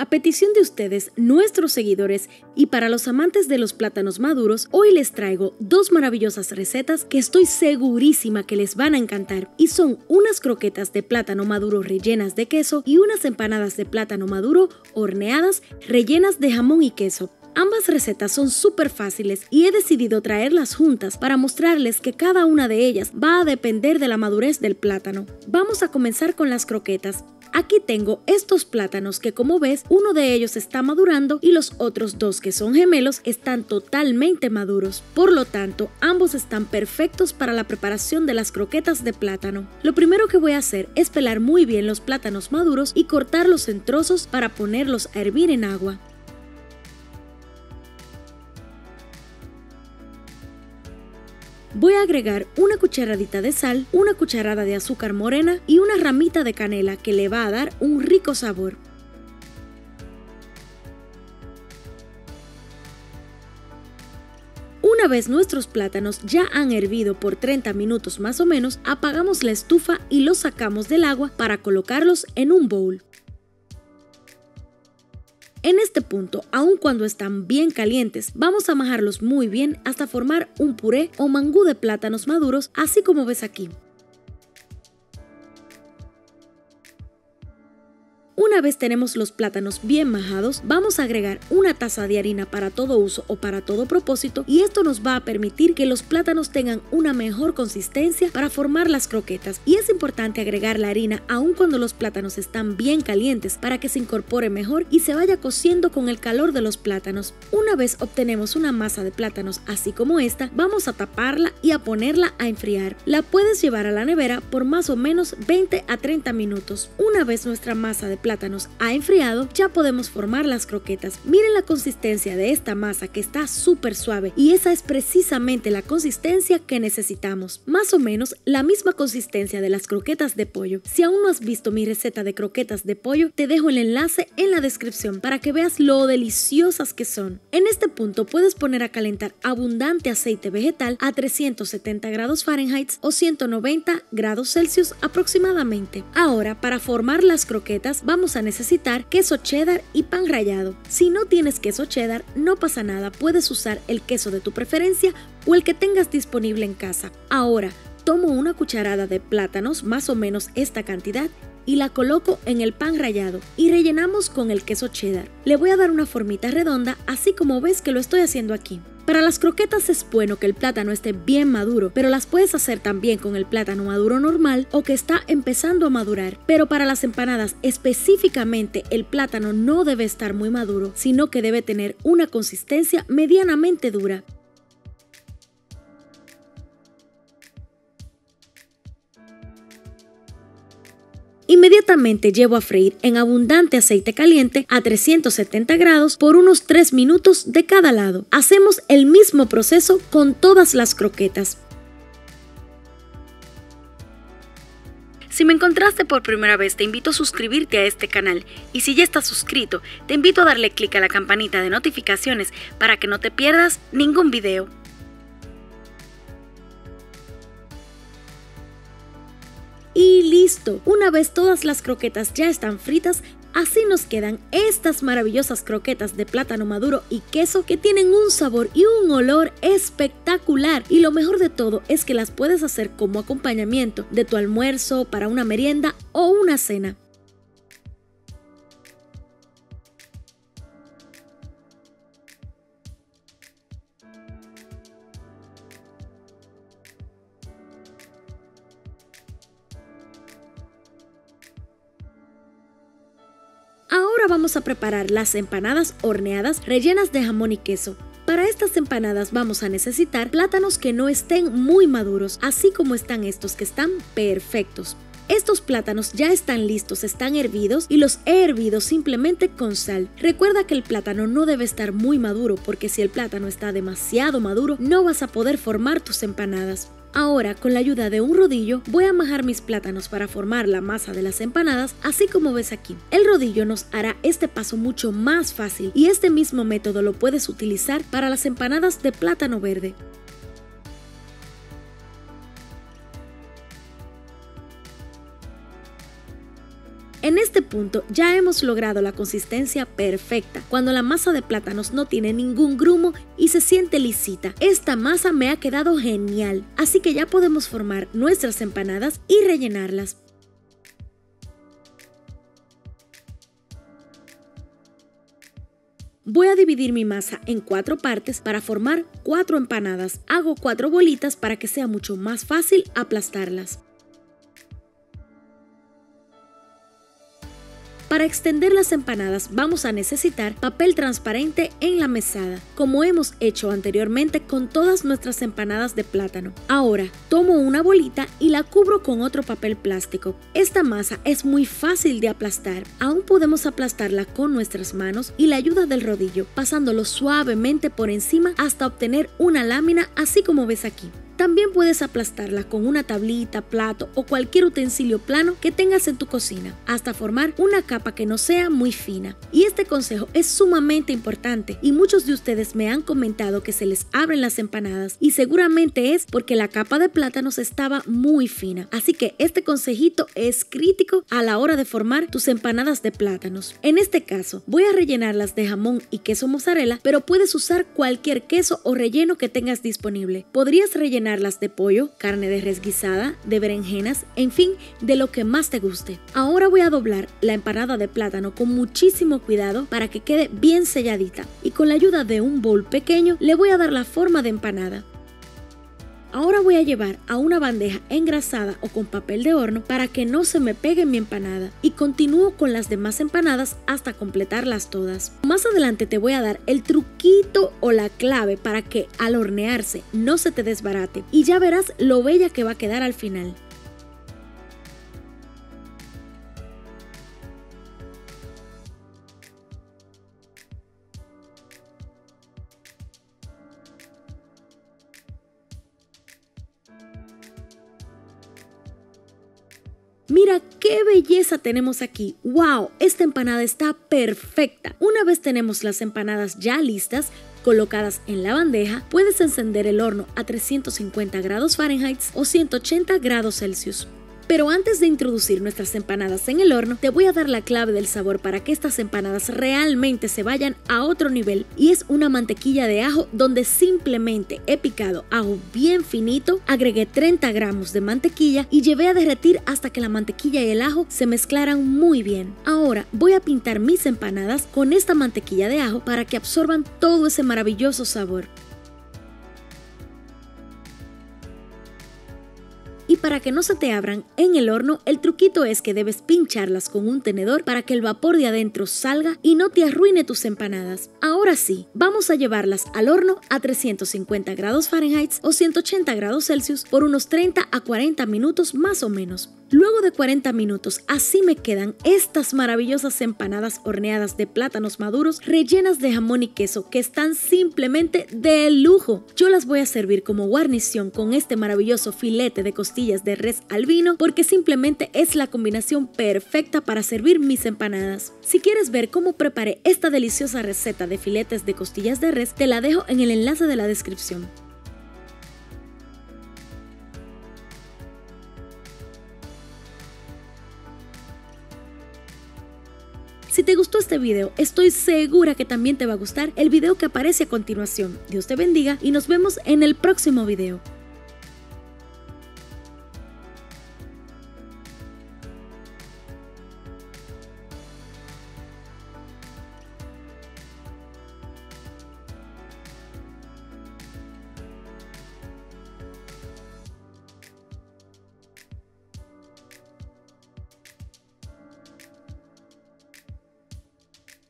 A petición de ustedes, nuestros seguidores y para los amantes de los plátanos maduros, hoy les traigo dos maravillosas recetas que estoy segurísima que les van a encantar y son unas croquetas de plátano maduro rellenas de queso y unas empanadas de plátano maduro horneadas rellenas de jamón y queso. Ambas recetas son súper fáciles y he decidido traerlas juntas para mostrarles que cada una de ellas va a depender de la madurez del plátano. Vamos a comenzar con las croquetas. Aquí tengo estos plátanos que como ves uno de ellos está madurando y los otros dos que son gemelos están totalmente maduros. Por lo tanto, ambos están perfectos para la preparación de las croquetas de plátano. Lo primero que voy a hacer es pelar muy bien los plátanos maduros y cortarlos en trozos para ponerlos a hervir en agua. Voy a agregar una cucharadita de sal, una cucharada de azúcar morena y una ramita de canela que le va a dar un rico sabor. Una vez nuestros plátanos ya han hervido por 30 minutos más o menos, apagamos la estufa y los sacamos del agua para colocarlos en un bowl. En este punto, aun cuando están bien calientes, vamos a majarlos muy bien hasta formar un puré o mangú de plátanos maduros, así como ves aquí. Una vez tenemos los plátanos bien majados, vamos a agregar una taza de harina para todo uso o para todo propósito y esto nos va a permitir que los plátanos tengan una mejor consistencia para formar las croquetas y es importante agregar la harina aun cuando los plátanos están bien calientes para que se incorpore mejor y se vaya cociendo con el calor de los plátanos. Una vez obtenemos una masa de plátanos así como esta, vamos a taparla y a ponerla a enfriar. La puedes llevar a la nevera por más o menos 20 a 30 minutos. Una vez nuestra masa de plátanos plátanos ha enfriado, ya podemos formar las croquetas. Miren la consistencia de esta masa que está súper suave y esa es precisamente la consistencia que necesitamos. Más o menos la misma consistencia de las croquetas de pollo. Si aún no has visto mi receta de croquetas de pollo, te dejo el enlace en la descripción para que veas lo deliciosas que son. En este punto puedes poner a calentar abundante aceite vegetal a 370 grados Fahrenheit o 190 grados Celsius aproximadamente. Ahora, para formar las croquetas, vamos a necesitar queso cheddar y pan rallado. Si no tienes queso cheddar, no pasa nada, puedes usar el queso de tu preferencia o el que tengas disponible en casa. Ahora, tomo una cucharada de plátanos, más o menos esta cantidad, y la coloco en el pan rallado y rellenamos con el queso cheddar. Le voy a dar una formita redonda, así como ves que lo estoy haciendo aquí. Para las croquetas es bueno que el plátano esté bien maduro, pero las puedes hacer también con el plátano maduro normal o que está empezando a madurar. Pero para las empanadas específicamente el plátano no debe estar muy maduro, sino que debe tener una consistencia medianamente dura. Inmediatamente llevo a freír en abundante aceite caliente a 370 grados por unos 3 minutos de cada lado. Hacemos el mismo proceso con todas las croquetas. Si me encontraste por primera vez, te invito a suscribirte a este canal y si ya estás suscrito, te invito a darle clic a la campanita de notificaciones para que no te pierdas ningún video. Y listo, una vez todas las croquetas ya están fritas, así nos quedan estas maravillosas croquetas de plátano maduro y queso que tienen un sabor y un olor espectacular. Y lo mejor de todo es que las puedes hacer como acompañamiento de tu almuerzo, para una merienda o una cena. Ahora vamos a preparar las empanadas horneadas rellenas de jamón y queso. Para estas empanadas vamos a necesitar plátanos que no estén muy maduros, así como están estos que están perfectos. Estos plátanos ya están listos, están hervidos y los he hervido simplemente con sal. Recuerda que el plátano no debe estar muy maduro porque si el plátano está demasiado maduro no vas a poder formar tus empanadas. Ahora, con la ayuda de un rodillo, voy a majar mis plátanos para formar la masa de las empanadas, así como ves aquí. El rodillo nos hará este paso mucho más fácil y este mismo método lo puedes utilizar para las empanadas de plátano verde. En este punto ya hemos logrado la consistencia perfecta, cuando la masa de plátanos no tiene ningún grumo y se siente lisita. Esta masa me ha quedado genial, así que ya podemos formar nuestras empanadas y rellenarlas. Voy a dividir mi masa en cuatro partes para formar cuatro empanadas. Hago cuatro bolitas para que sea mucho más fácil aplastarlas. Para extender las empanadas vamos a necesitar papel transparente en la mesada, como hemos hecho anteriormente con todas nuestras empanadas de plátano. Ahora, tomo una bolita y la cubro con otro papel plástico. Esta masa es muy fácil de aplastar. Aún podemos aplastarla con nuestras manos y la ayuda del rodillo, pasándolo suavemente por encima hasta obtener una lámina así como ves aquí. También puedes aplastarla con una tablita, plato o cualquier utensilio plano que tengas en tu cocina, hasta formar una capa que no sea muy fina. Y este consejo es sumamente importante y muchos de ustedes me han comentado que se les abren las empanadas y seguramente es porque la capa de plátanos estaba muy fina. Así que este consejito es crítico a la hora de formar tus empanadas de plátanos. En este caso, voy a rellenarlas de jamón y queso mozzarella, pero puedes usar cualquier queso o relleno que tengas disponible. Podrías rellenar de pollo, carne de res guisada, de berenjenas, en fin, de lo que más te guste. Ahora voy a doblar la empanada de plátano con muchísimo cuidado para que quede bien selladita y con la ayuda de un bol pequeño le voy a dar la forma de empanada. Ahora voy a llevar a una bandeja engrasada o con papel de horno para que no se me pegue mi empanada y continúo con las demás empanadas hasta completarlas todas. Más adelante te voy a dar el truquito o la clave para que al hornearse no se te desbarate y ya verás lo bella que va a quedar al final. Mira qué belleza tenemos aquí. ¡Wow! Esta empanada está perfecta. Una vez tenemos las empanadas ya listas, colocadas en la bandeja, puedes encender el horno a 350 grados Fahrenheit o 180 grados Celsius. Pero antes de introducir nuestras empanadas en el horno, te voy a dar la clave del sabor para que estas empanadas realmente se vayan a otro nivel y es una mantequilla de ajo donde simplemente he picado ajo bien finito, agregué 30 gramos de mantequilla y llevé a derretir hasta que la mantequilla y el ajo se mezclaran muy bien. Ahora voy a pintar mis empanadas con esta mantequilla de ajo para que absorban todo ese maravilloso sabor. Para que no se te abran en el horno, el truquito es que debes pincharlas con un tenedor para que el vapor de adentro salga y no te arruine tus empanadas. Ahora sí, vamos a llevarlas al horno a 350 grados Fahrenheit o 180 grados Celsius por unos 30 a 40 minutos más o menos. Luego de 40 minutos, así me quedan estas maravillosas empanadas horneadas de plátanos maduros rellenas de jamón y queso que están simplemente de lujo. Yo las voy a servir como guarnición con este maravilloso filete de costillas de res al vino porque simplemente es la combinación perfecta para servir mis empanadas. Si quieres ver cómo preparé esta deliciosa receta de filetes de costillas de res, te la dejo en el enlace de la descripción. Si te gustó este video, estoy segura que también te va a gustar el video que aparece a continuación. Dios te bendiga y nos vemos en el próximo video.